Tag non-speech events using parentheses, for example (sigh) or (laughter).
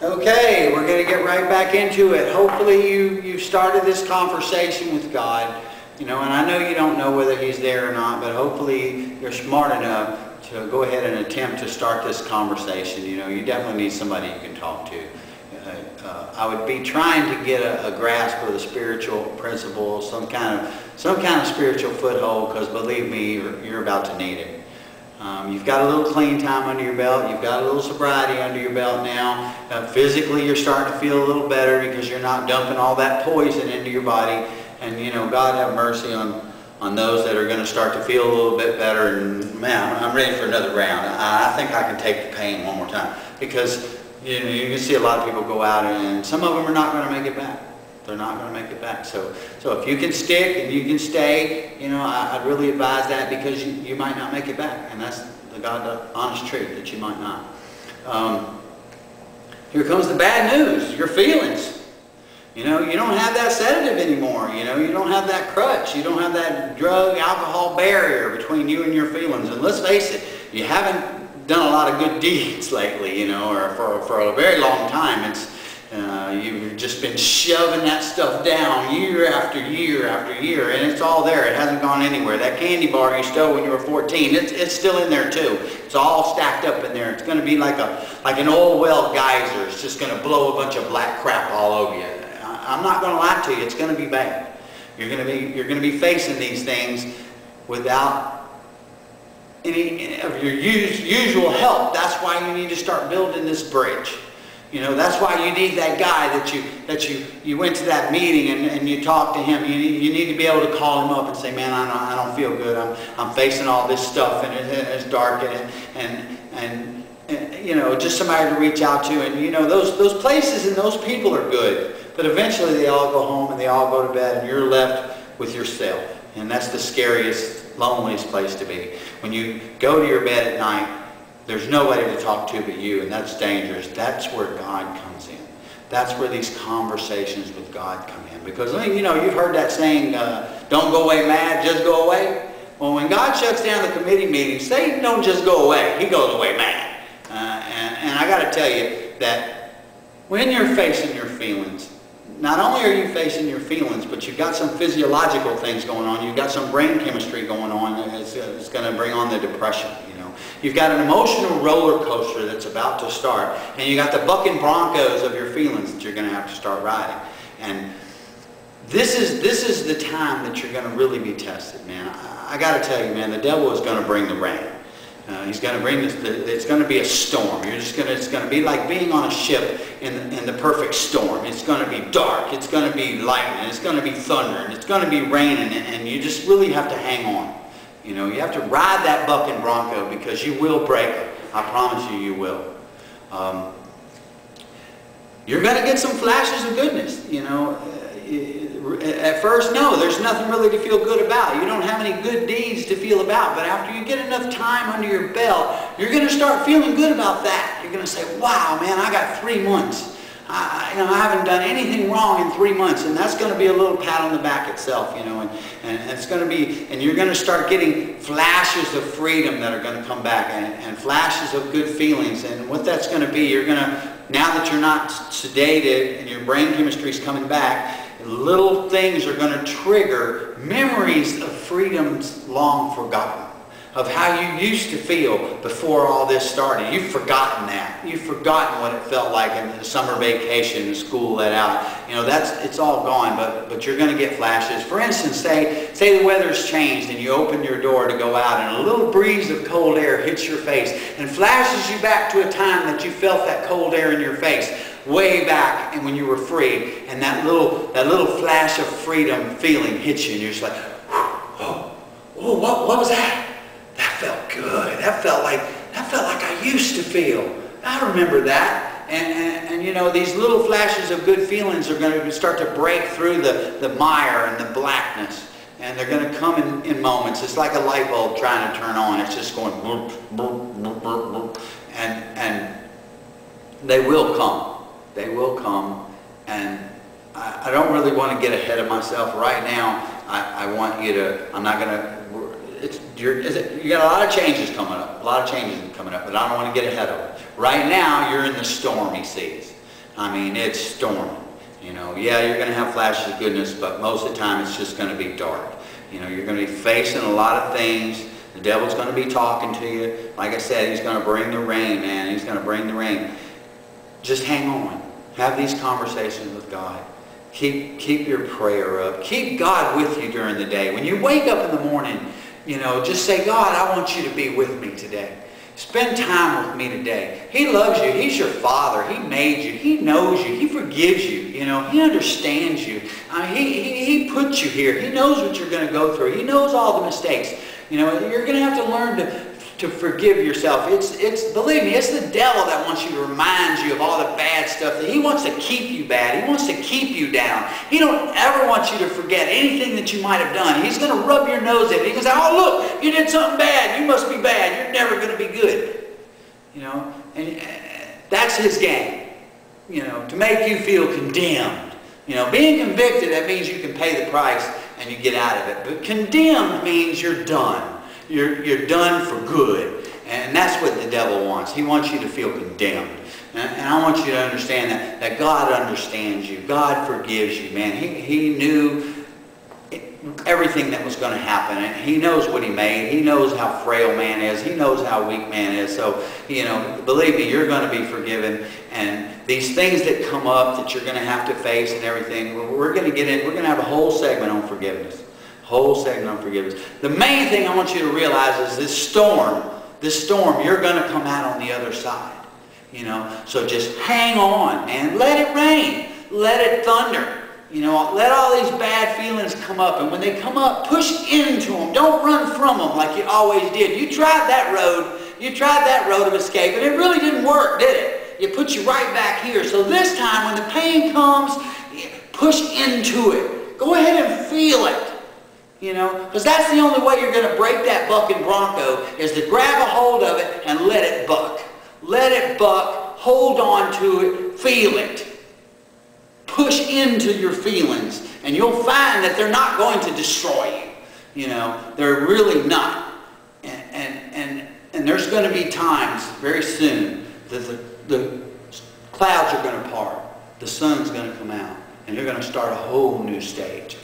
Okay, we're going to get right back into it. Hopefully you, you've started this conversation with God. You know, and I know you don't know whether he's there or not, but hopefully you're smart enough to go ahead and attempt to start this conversation. You know, you definitely need somebody you can talk to. Uh, uh, I would be trying to get a, a, grasp of the spiritual principles, some kind of some kind of spiritual foothold, because believe me, you're, you're about to need it. Um, you've got a little clean time under your belt. You've got a little sobriety under your belt now. Uh, physically, you're starting to feel a little better because you're not dumping all that poison into your body. And, you know, God have mercy on, on those that are going to start to feel a little bit better. And, man, I'm ready for another round. I, I think I can take the pain one more time. Because, you know, you can see a lot of people go out and some of them are not going to make it back. They're not going to make it back. So, so if you can stick and you can stay, you know, I, would really advise that because you, you might not make it back. And that's the God, honest truth that you might not. Um, here comes the bad news, your feelings. You know, you don't have that sedative anymore. You know, you don't have that crutch. You don't have that drug, alcohol barrier between you and your feelings. And let's face it, you haven't done a lot of good (laughs) deeds lately, you know, or for, for a very long time. It's, uh, you've just been shoving that stuff down year after year after year, and it's all there. It hasn't gone anywhere. That candy bar you stole when you were 14, it's, it's still in there too. It's all stacked up in there. It's going to be like a like an old well geyser. It's just going to blow a bunch of black crap all over you. I, I'm not going to lie to you. It's going to be bad. You're going to be you're going to be facing these things without any of your usual help. That's why you need to start building this bridge. You know, that's why you need that guy that you that you you went to that meeting and, and you talked to him. You need, you need to be able to call him up and say, man, I don't, I don't feel good. I'm, I'm facing all this stuff and it, it's dark and, and, and, and, you know, just somebody to reach out to. And, you know, those, those places and those people are good. But eventually they all go home and they all go to bed and you're left with yourself. And that's the scariest, loneliest place to be. When you go to your bed at night there's nobody to talk to but you, and that's dangerous. That's where God comes in. That's where these conversations with God come in. Because, you know, you've heard that saying, uh, don't go away mad, just go away. Well, when God shuts down the committee meetings, Satan don't just go away. He goes away mad. Uh, and, and I got to tell you that when you're facing your feelings, not only are you facing your feelings, but you've got some physiological things going on. You've got some brain chemistry going on. It's, uh, it's going to bring on the depression. You know, you've got an emotional roller coaster that's about to start. And you got the bucking broncos of your feelings that you're going to have to start riding. And this is, this is the time that you're going to really be tested, man. I, I got to tell you, man, the devil is going to bring the rain. Uh, he's going to bring this, it's going to be a storm. You're just going to, it's going to be like being on a ship in the, in the perfect storm. It's going to be dark. It's going to be lightning. It's going to be thunder. It's going to be raining. And you just really have to hang on. You know, you have to ride that bucking bronco because you will break. I promise you, you will. Um, you're going to get some flashes of goodness, you know. At first, no, there's nothing really to feel good about. You don't have any good deeds feel about. But after you get enough time under your belt, you're going to start feeling good about that. You're going to say, wow, man, I got three months. I, you know, I haven't done anything wrong in three months, and that's going to be a little pat on the back itself, you know, and, and it's going to be, and you're going to start getting flashes of freedom that are going to come back, and, and flashes of good feelings, and what that's going to be, you're going to, now that you're not sedated and your brain chemistry is coming back, little things are going to trigger memories of freedoms long forgotten of how you used to feel before all this started. You've forgotten that. You've forgotten what it felt like in the summer vacation, school let out. You know, that's it's all gone, but but you're going to get flashes. For instance, say say the weather's changed and you open your door to go out and a little breeze of cold air hits your face and flashes you back to a time that you felt that cold air in your face way back and when you were free and that little that little flash of freedom feeling hits you and you're just like, oh, oh what, what was that? That felt good. That felt like that felt like I used to feel. I remember that. And, and, and, you know, these little flashes of good feelings are going to start to break through the, the mire and the blackness. And they're going to come in, in moments. It's like a light bulb trying to turn on. It's just going. And, and they will come. They will come. And I, I don't really want to get ahead of myself right now. I, I want you to, I'm not going to it's, you're, it, you got a lot of changes coming up, a lot of changes coming up, but I don't want to get ahead of it. Right now, you're in the stormy seas. I mean, it's storming. You know, yeah, you're going to have flashes of goodness, but most of the time it's just going to be dark. You know, you're going to be facing a lot of things. The devil's going to be talking to you. Like I said, he's going to bring the rain, man. He's going to bring the rain. Just hang on. Have these conversations with God. Keep, keep your prayer up. Keep God with you during the day. When you wake up in the morning, you know, just say, God, I want you to be with me today. Spend time with me today. He loves you. He's your father. He made you. He knows you. He forgives you. You know, he understands you. I mean, he, he, he put you here. He knows what you're going to go through. He knows all the mistakes. You know, you're going to have to learn to to forgive yourself. It's, it's, believe me, it's the devil that wants you to remind you of all the bad stuff. That he wants to keep you bad. He wants to keep you down. He don't ever want you to forget anything that you might have done. He's going to rub your nose in it. He can say, oh, look, you did something bad. You must be bad. You're never going to be good. You know, and uh, that's his game. You know, to make you feel condemned. You know, being convicted, that means you can pay the price and you get out of it. But condemned means you're done. You're, you're done for good. And that's what the devil wants. He wants you to feel condemned. And, I want you to understand that, that God understands you. God forgives you, man. He, he knew everything that was going to happen. And he knows what he made. He knows how frail man is. He knows how weak man is. So, you know, believe me, you're going to be forgiven. And these things that come up that you're going to have to face and everything, we're going to get in, we're going to have a whole segment on forgiveness. Whole segment on forgiveness. The main thing I want you to realize is this storm, this storm, you're going to come out on the other side. You know, so just hang on, man. Let it rain. Let it thunder. You know, let all these bad feelings come up. And when they come up, push into them. Don't run from them like you always did. You tried that road. You tried that road of escape, and it really didn't work, did it? It put you right back here. So this time, when the pain comes, push into it. Go ahead and feel it. You know, because that's the only way you're going to break that bucking bronco is to grab a hold of it and let it buck. Let it buck, hold on to it, feel it. Push into your feelings and you'll find that they're not going to destroy you. You know, they're really not. And, and, and, and there's going to be times very soon that the, the clouds are going to part. The sun's going to come out and you're going to start a whole new stage